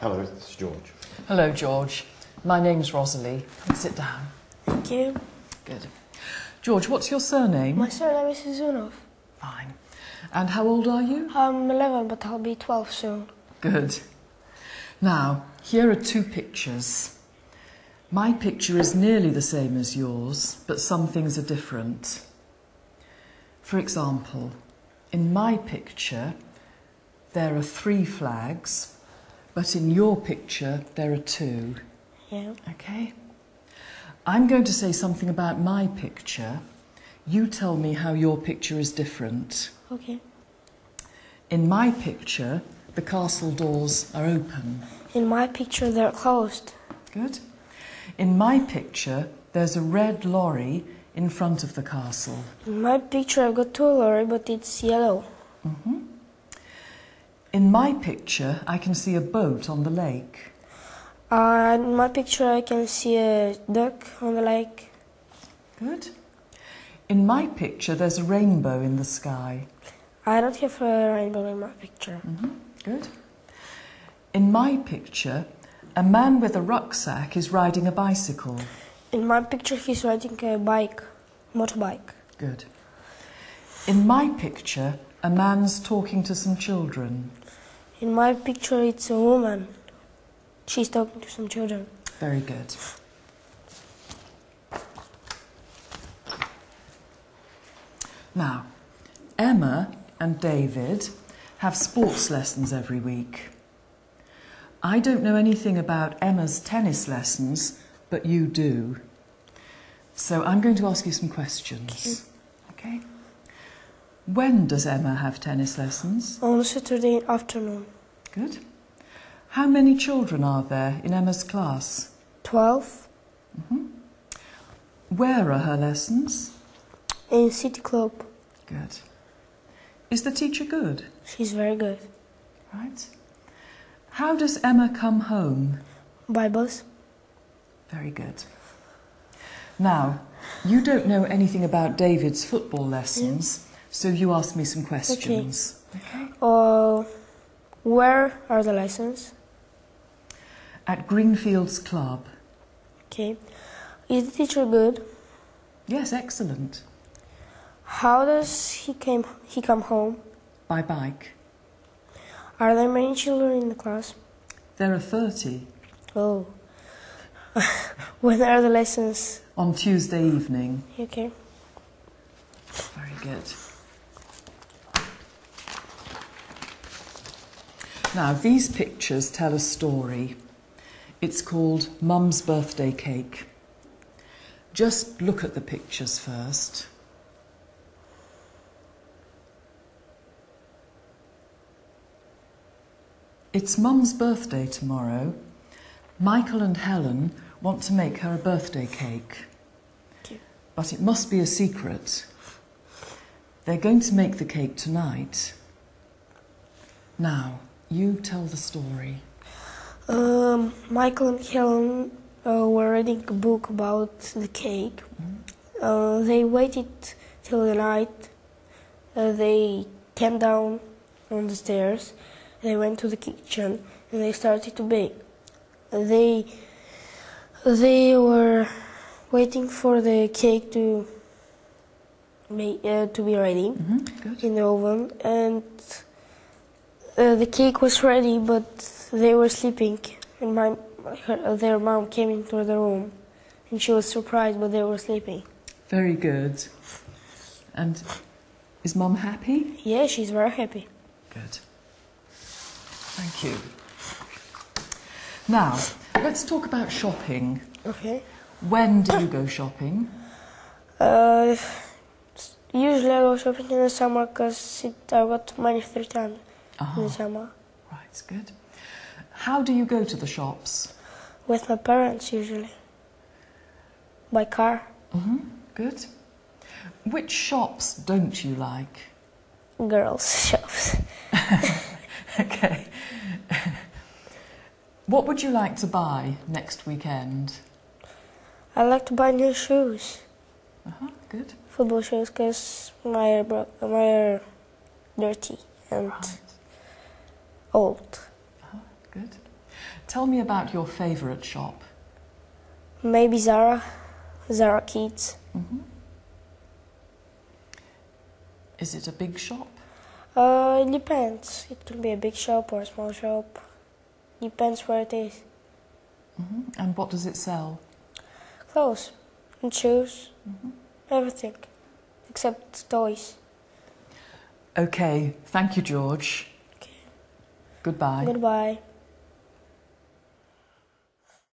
Hello, this is George. Hello, George. My name's Rosalie. Come sit down. Thank you. Good. George, what's your surname? My surname is Zunov. Fine. And how old are you? I'm 11, but I'll be 12 soon. Good. Now, here are two pictures. My picture is nearly the same as yours, but some things are different. For example, in my picture, there are three flags, but in your picture, there are two. Yeah. Okay? I'm going to say something about my picture. You tell me how your picture is different. Okay. In my picture, the castle doors are open. In my picture, they're closed. Good. In my picture, there's a red lorry in front of the castle. In my picture, I've got two lorry, but it's yellow. Mm-hmm. In my picture, I can see a boat on the lake. Uh, in my picture, I can see a duck on the lake. Good. In my picture, there's a rainbow in the sky. I don't have a rainbow in my picture. Good. In my picture, a man with a rucksack is riding a bicycle. In my picture, he's riding a bike, motorbike. Good. In my picture, a man's talking to some children. In my picture, it's a woman. She's talking to some children. Very good. Now, Emma and David have sports lessons every week. I don't know anything about Emma's tennis lessons, but you do. So I'm going to ask you some questions. Okay? When does Emma have tennis lessons? On Saturday afternoon. Good. How many children are there in Emma's class? 12 mm-hmm. Where are her lessons? in City Club. Good. Is the teacher good? She's very good. Right. How does Emma come home? By bus. Very good. Now, you don't know anything about David's football lessons, so you ask me some questions. Okay. Uh, where are the lessons? At Greenfields Club. Okay. Is the teacher good? Yes, excellent. How does he came he come home? By bike. Are there many children in the class? There are 30 Oh. when are the lessons? on Tuesday evening. Okay. Very good. Now, these pictures tell a story. It's called Mum's Birthday Cake. Just look at the pictures first. It's Mum's birthday tomorrow. Michael and Helen want to make her a birthday cake. But it must be a secret. They're going to make the cake tonight. Now, you tell the story. Um, Michael and Helen uh, were reading a book about the cake. Uh, they waited till the night. Uh, they came down on the stairs. They went to the kitchen and they started to bake. They they were waiting for the cake to be, uh, to be ready Good. in the oven, and uh, the cake was ready, but they were sleeping. And my her, their mom came into the room, and she was surprised, but they were sleeping. Very good. And is mom happy? Yeah, she's very happy. Good. Thank you. Now, let's talk about shopping. Okay. When do you go shopping? Uh, usually I go shopping in the summer because I got money free in the summer right, good. How do you go to the shops? with my parents usually by car. hmm Good. Which shops don't you like? Girls shops. Okay. what would you like to buy next weekend? I like to buy new shoes, Uh-huh, good. football shoes, because my are my are dirty and Right. Old. Uh-huh, good. Tell me about your favourite shop. Maybe Zara, Zara Kids. hmm Is it a big shop? Uh, it depends. It can be a big shop or a small shop. Depends where it is. hmm And what does it sell? Clothes and shoes, hmm everything except toys. Okay, thank you, George. Goodbye. Goodbye.